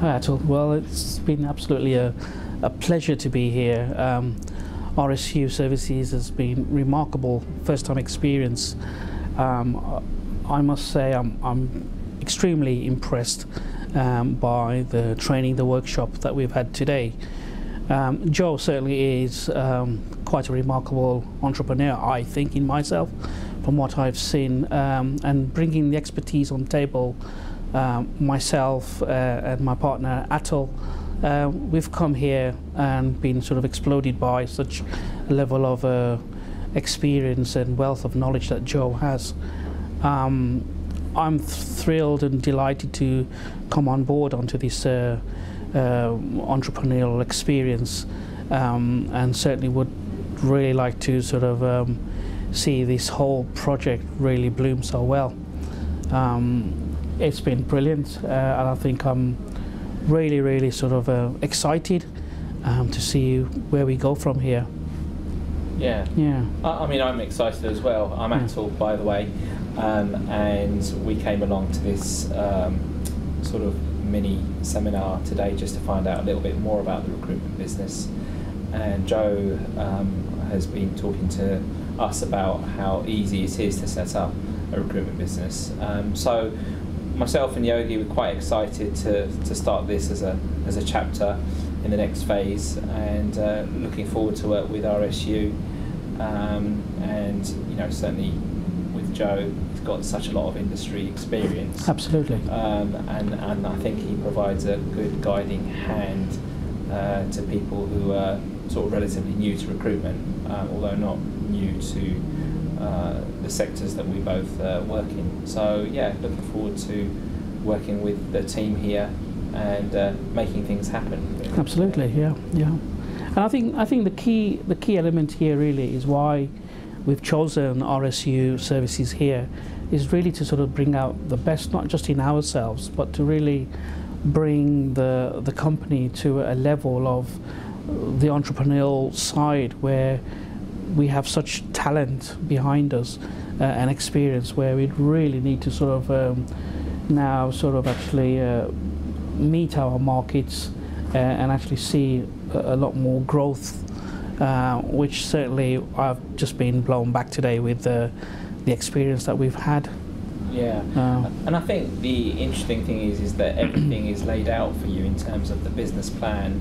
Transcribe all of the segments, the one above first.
at all. Well, it's been absolutely a, a pleasure to be here. Um, RSU Services has been remarkable first time experience. Um, I must say I'm, I'm extremely impressed um, by the training, the workshop that we've had today. Um, Joe certainly is um, quite a remarkable entrepreneur, I think, in myself, from what I've seen, um, and bringing the expertise on the table. Um, myself uh, and my partner Atul, uh, we've come here and been sort of exploded by such a level of uh, experience and wealth of knowledge that Joe has. Um, I'm thrilled and delighted to come on board onto this uh, uh, entrepreneurial experience um, and certainly would really like to sort of um, see this whole project really bloom so well. Um, it's been brilliant uh, and I think I'm really really sort of uh, excited um, to see where we go from here. Yeah. Yeah. I, I mean, I'm excited as well. I'm Yeah. Atul, by the way, um, and we came along to this um, sort of mini seminar today just to find out a little bit more about the recruitment business. And Joe um, has been talking to us about how easy it is to set up a recruitment business. Um, so myself and Yogi were quite excited to, to start this as a, as a chapter in the next phase and uh, looking forward to work with RSU um, and you know certainly with Joe he's got such a lot of industry experience Absolutely. um, and, and I think he provides a good guiding hand uh, to people who are sort of relatively new to recruitment um, although not new to uh, the sectors that we both uh, work in so yeah looking forward to working with the team here and uh, making things happen Absolutely, yeah, yeah. And I think I think the key the key element here really is why we've chosen RSU services here is really to sort of bring out the best not just in ourselves but to really bring the the company to a level of the entrepreneurial side where we have such talent behind us uh, and experience where we really need to sort of um, now sort of actually uh, meet our markets uh, and actually see a, a lot more growth, uh, which certainly I've just been blown back today with the, the experience that we've had. Yeah, Uh, and I think the interesting thing is is that everything is laid out for you in terms of the business plan,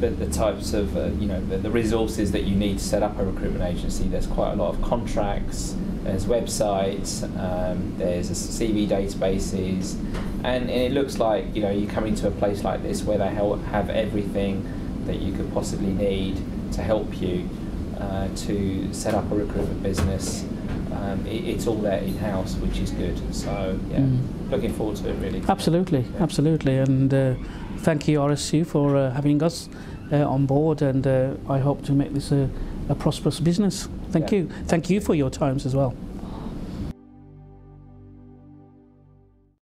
the, the types of uh, you know the, the resources that you need to set up a recruitment agency. There's quite a lot of contracts. There's websites. Um, there's a CV databases, and, it looks like you know you come into a place like this where they have everything that you could possibly need to help you uh, to set up a recruitment business. Um, it, it's all there in house, which is good. So yeah, Mm. looking forward to it really. Absolutely, absolutely, and uh, thank you RSU for uh, having us uh, on board, and uh, I hope to make this a, a prosperous business. Thank Yeah. you, thank you for your times as well.